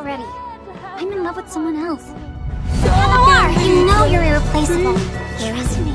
already. I'm in love with someone else. Lenore, you know you're irreplaceable. Here is me.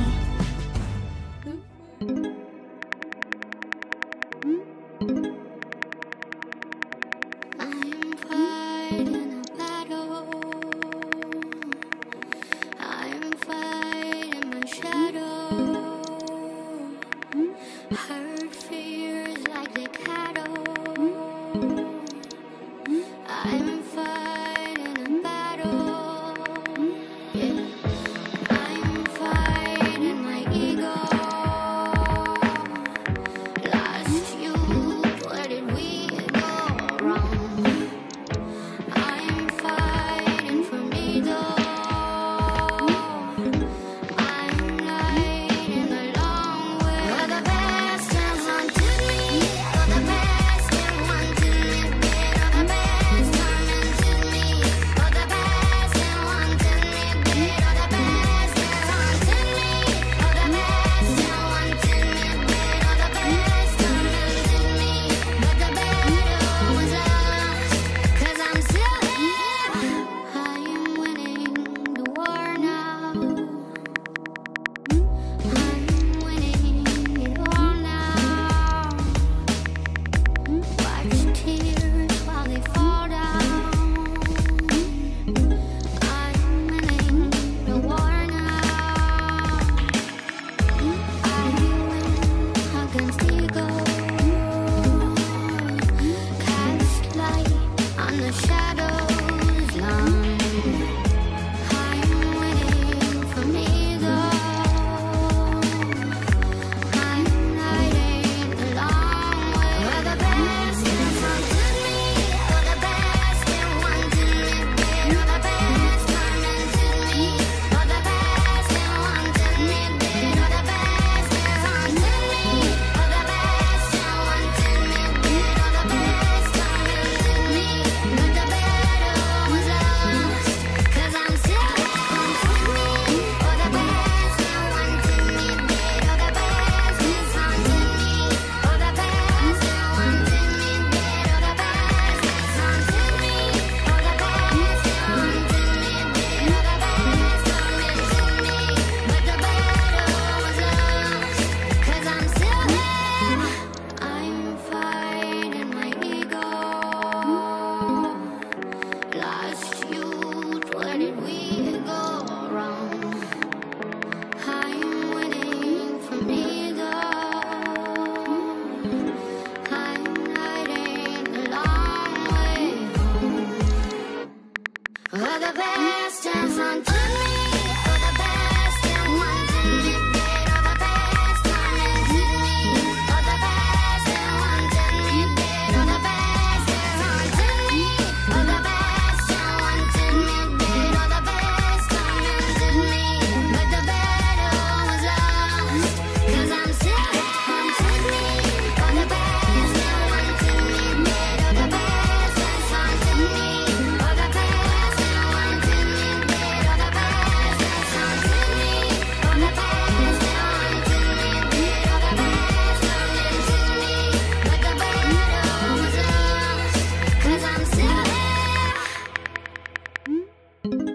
Thank you.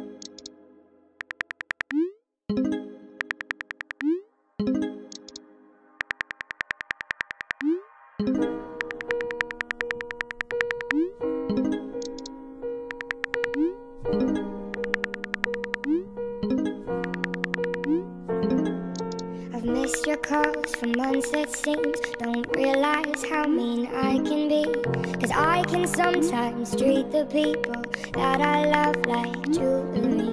miss your calls for months that seems. Don't realize how mean I can be. Cause I can sometimes treat the people that I love like jewelry.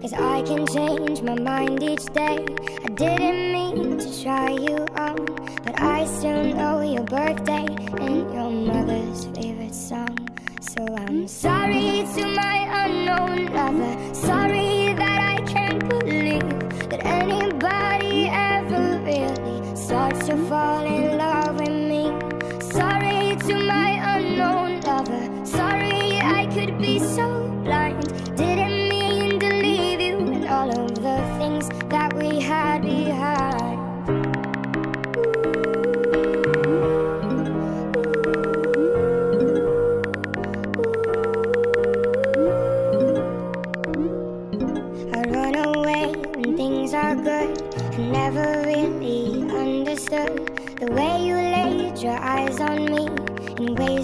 Cause I can change my mind each day. I didn't mean to try you on But I still know your birthday and your mother's favorite song. So I'm sorry to my unknown lover. Sorry that I can't believe that anybody else to fall in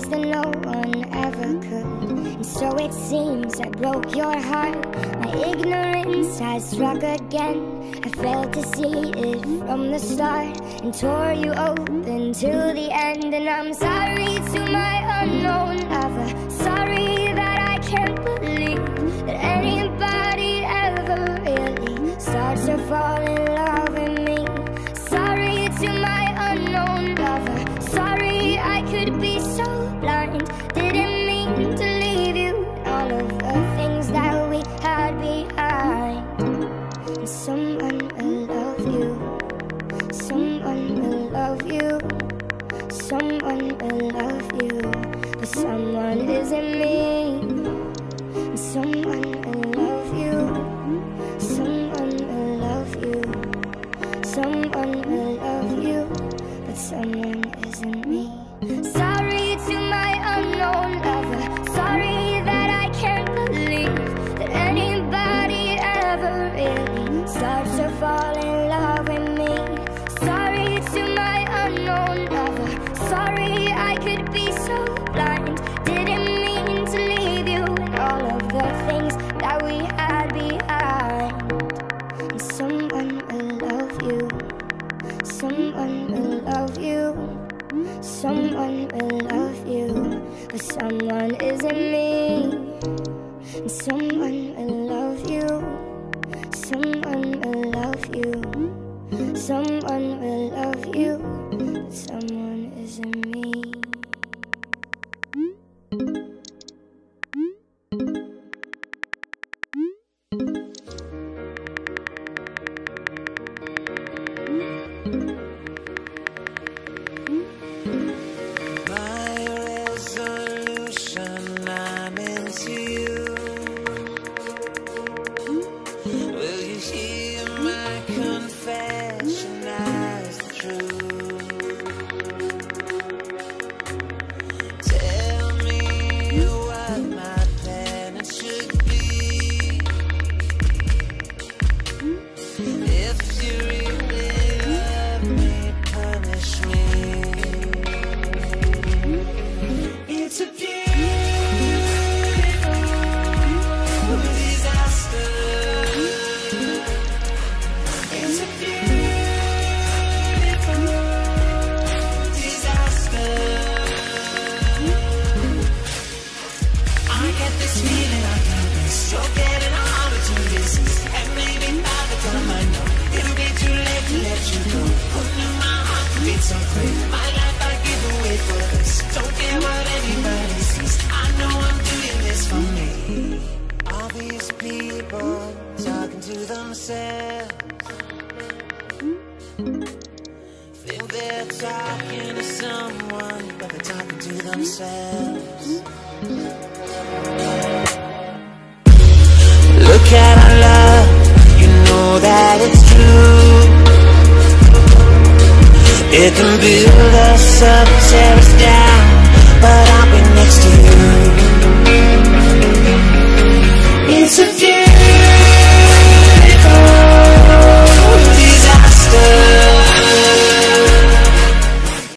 that no one ever could. And so it seems I broke your heart. My ignorance has struck again. I failed to see it from the start and tore you open till the end. And I'm sorry to my unknown. Someone will love you. Someone will love you. But someone isn't me. And someone will love you. Someone will love you. Someone will love you. But someone isn't me. So. My life I give away for this. Don't care what anybody sees. I know I'm doing this for me. All these people talking to themselves. They're talking to someone, but they're talking to themselves. It can build us up, tear us down, but I'll be next to you. It's a beautiful